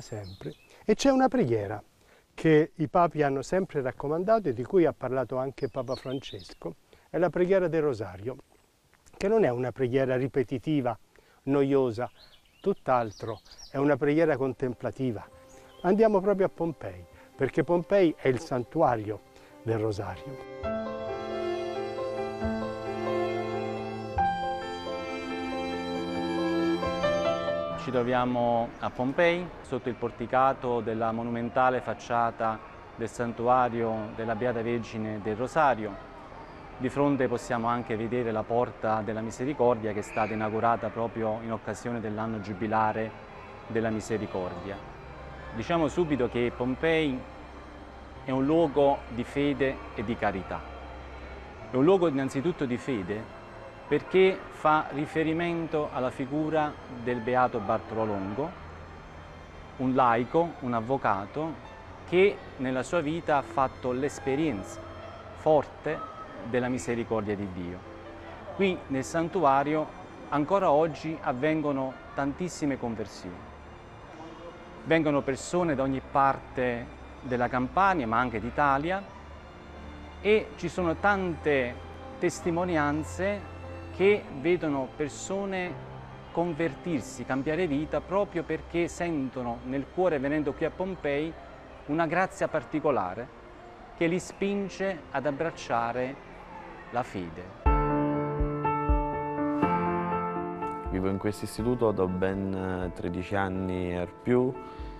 sempre. E c'è una preghiera che i papi hanno sempre raccomandato e di cui ha parlato anche Papa Francesco, è la preghiera del rosario, che non è una preghiera ripetitiva, noiosa, tutt'altro, è una preghiera contemplativa. Andiamo proprio a Pompei, perché Pompei è il santuario del rosario. Ci troviamo a Pompei, sotto il porticato della monumentale facciata del santuario della Beata Vergine del Rosario. Di fronte possiamo anche vedere la Porta della Misericordia che è stata inaugurata proprio in occasione dell'anno giubilare della Misericordia. Diciamo subito che Pompei è un luogo di fede e di carità. È un luogo innanzitutto di fede perché fa riferimento alla figura del beato Bartolo Longo, un laico, un avvocato che nella sua vita ha fatto l'esperienza forte della misericordia di Dio. Qui nel santuario ancora oggi avvengono tantissime conversioni. Vengono persone da ogni parte della Campania, ma anche d'Italia, e ci sono tante testimonianze che vedono persone convertirsi, cambiare vita proprio perché sentono nel cuore, venendo qui a Pompei, una grazia particolare che li spinge ad abbracciare la fede. Vivo in questo istituto da ben 13 anni e più,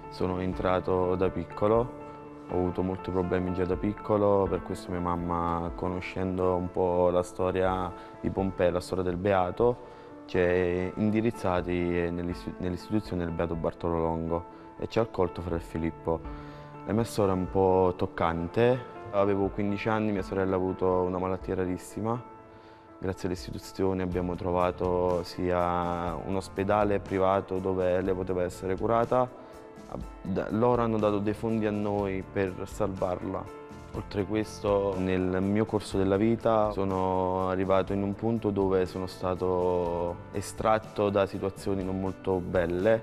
sono entrato da piccolo ho avuto molti problemi già da piccolo, per questo mia mamma, conoscendo un po' la storia di Pompei, la storia del Beato, ci ha indirizzati nell'istituzione del Beato Bartolo Longo e ci ha accolto Fra Filippo. La mia storia è un po' toccante, avevo 15 anni, mia sorella ha avuto una malattia rarissima. Grazie alle istituzioni abbiamo trovato sia un ospedale privato dove lei poteva essere curata, loro hanno dato dei fondi a noi per salvarla. Oltre a questo, nel mio corso della vita sono arrivato in un punto dove sono stato estratto da situazioni non molto belle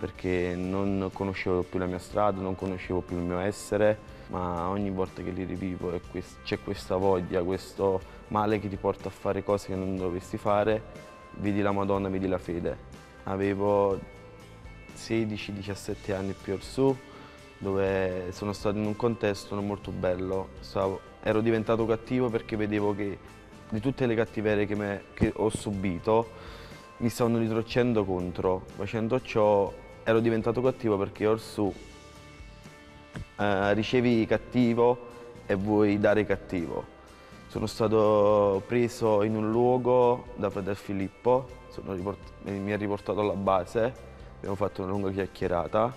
perché non conoscevo più la mia strada, non conoscevo più il mio essere, ma ogni volta che li rivivo c'è questa voglia, questo male che ti porta a fare cose che non dovresti fare, vedi la Madonna, vedi la fede. Avevo 16-17 anni più su, dove sono stato in un contesto non molto bello. Stavo, ero diventato cattivo perché vedevo che di tutte le cattiverie che, me, che ho subito mi stavano ritrocendo contro. Facendo ciò ero diventato cattivo perché orsù eh, ricevi cattivo e vuoi dare cattivo. Sono stato preso in un luogo da Frater Filippo, mi ha riportato alla base abbiamo fatto una lunga chiacchierata,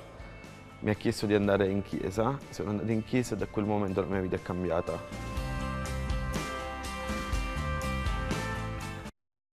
mi ha chiesto di andare in chiesa, sono andato in chiesa e da quel momento la mia vita è cambiata.